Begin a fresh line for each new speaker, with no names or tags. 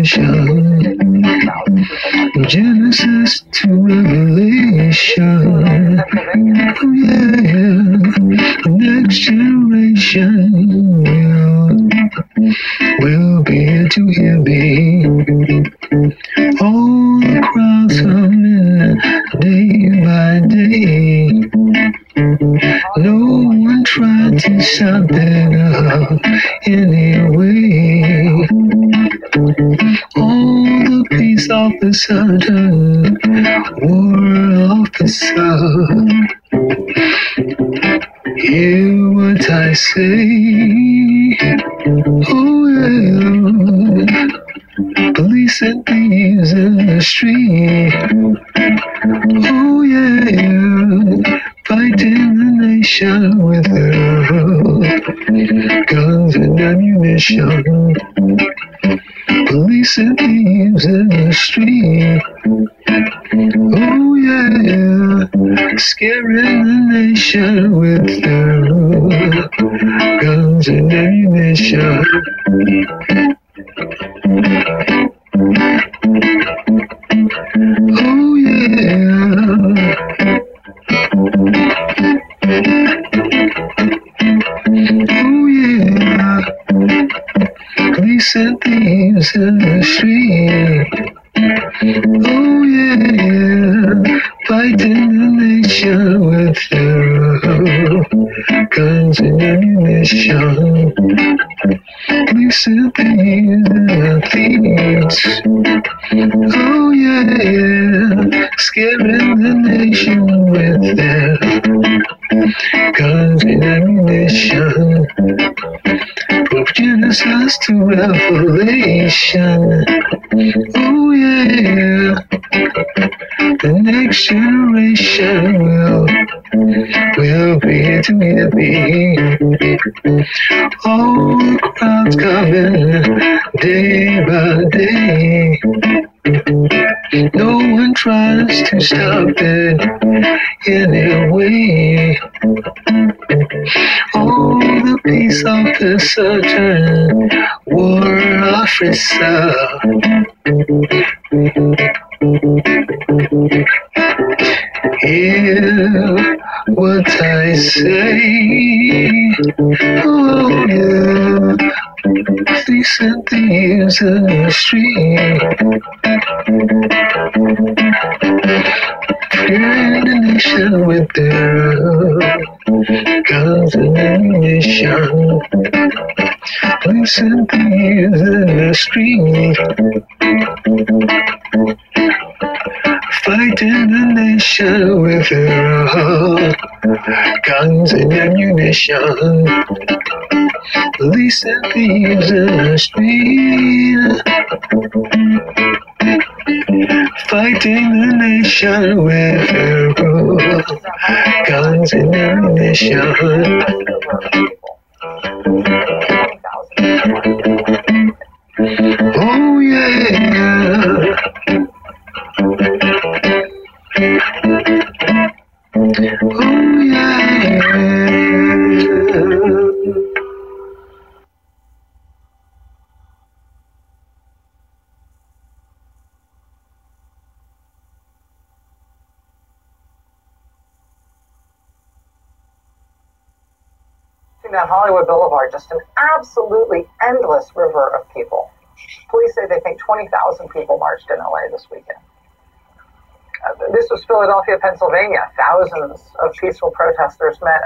ascension.
Genesis
to Revelation. Oh, yeah. Next generation will be here to hear me. All across the midnight, day by day.
No one tried to stop it
up anyway. War. Hear what I say. Oh yeah. Police and thieves in the street. Oh yeah. Fighting the nation with their guns and ammunition. Police and thieves in street. Oh yeah, scaring the nation with their guns and ammunition. Oh yeah. Oh yeah. Police and thieves in the street. Oh yeah. Fighting the nation with their guns and ammunition. And thieves and thieves. Oh yeah. Scaring the nation with their guns and ammunition. From us to Revelation. Oh yeah. The next generation will will be to me to be. All the crowds coming day by day. No one tries to stop it anyway. All the peace officer turn war officer. Hear what I say. Oh yeah. Thieves and thieves in the street. Fearing the nation with their Thieves and thieves in the street. Fighting the nation with their guns and ammunition. Police and thieves in the street. Fighting the nation with their
guns and ammunition.
Oh yeah. Oh yeah.
Down Hollywood Boulevard, just an absolutely endless river of people. Police say they think 20,000 people marched in LA this weekend. Uh, this was Philadelphia, Pennsylvania. Thousands of peaceful protesters met